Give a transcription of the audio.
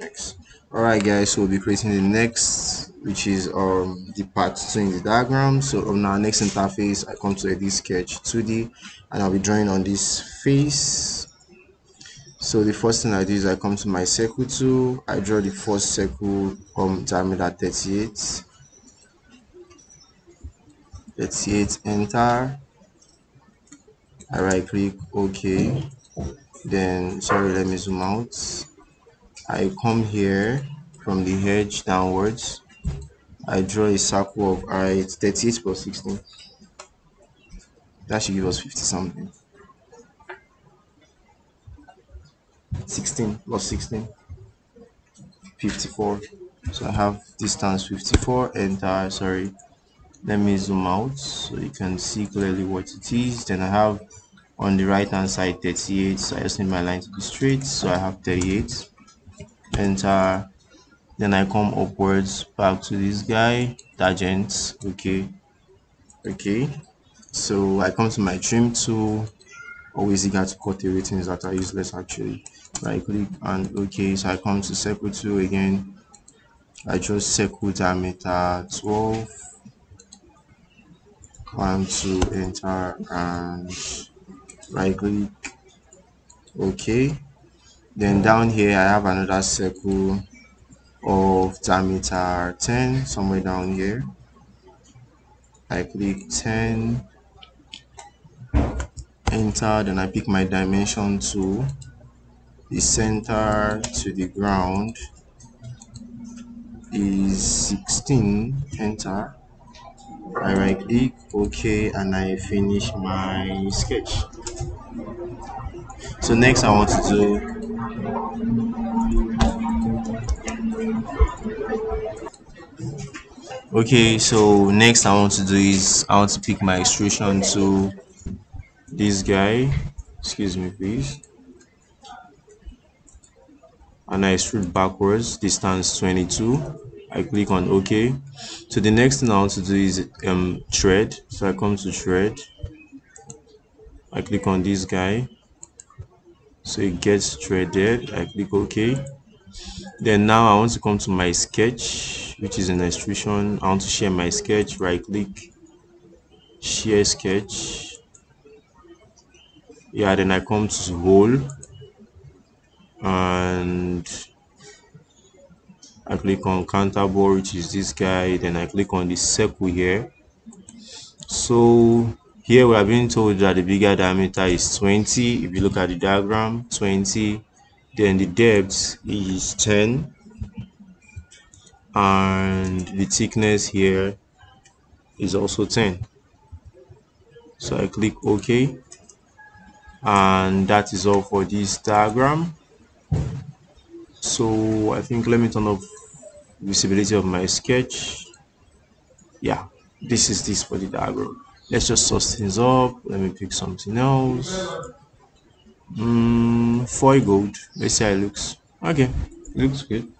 next. Alright guys so we'll be creating the next which is um the part 2 in the diagram. So on our next interface i come to edit sketch 2d and i'll be drawing on this face. So the first thing i do is i come to my circle tool i draw the first circle um diameter 38 38 enter. I right click ok then sorry let me zoom out I come here from the edge downwards. I draw a circle of height 38 plus 16 that should give us 50 something. 16 plus 16 54 so I have distance 54 enter uh, sorry let me zoom out so you can see clearly what it is. Then I have on the right hand side 38 so I just need my line to be straight so I have 38 enter then I come upwards back to this guy tangent okay. Okay. So I come to my trim tool. Always eager to cut away things that are useless actually. Right click and okay. So I come to circle tool again. I just circle diameter 12 one to enter and right click. Okay then down here I have another circle of diameter 10 somewhere down here. I click 10 enter then I pick my dimension tool the center to the ground. Is 16 enter. I right click ok and I finish my sketch. So next I want to do okay so next I want to do is I want to pick my extrusion to this guy. Excuse me please. And I extrude backwards distance 22 I click on OK. So the next thing I want to do is um thread. So I come to thread. I click on this guy so it gets threaded I click OK. Then now I want to come to my sketch which is an extrusion I want to share my sketch right click share sketch. Yeah then I come to hole and I click on counterbore which is this guy. Then I click on the circle here. So here we are being told that the bigger diameter is 20 if you look at the diagram 20 then the depth is 10 and the thickness here is also 10 so I click OK. And that is all for this diagram. So I think let me turn off visibility of my sketch. Yeah this is this for the diagram let's just source things up. Let me pick something else. Mm, foil gold. Let's see how it looks. Okay looks good